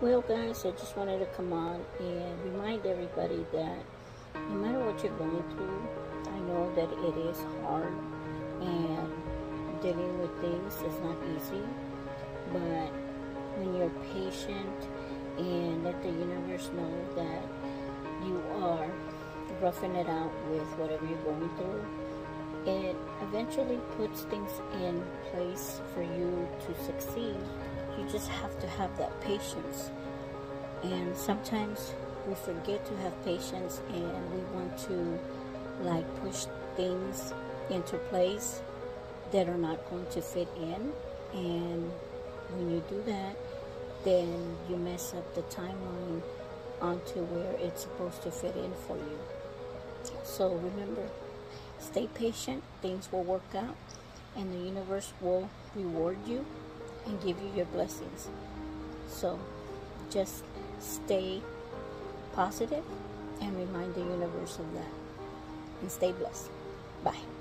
Well, guys, I just wanted to come on and remind everybody that no matter what you're going through, I know that it is hard and dealing with things is not easy. But when you're patient and let the universe know that you are roughing it out with whatever you're going through, it eventually puts things in place for you to succeed. You just have to have that patience. And sometimes we forget to have patience and we want to like push things into place that are not going to fit in. And when you do that, then you mess up the timeline onto where it's supposed to fit in for you. So remember, Stay patient, things will work out, and the universe will reward you and give you your blessings. So just stay positive and remind the universe of that. And stay blessed. Bye.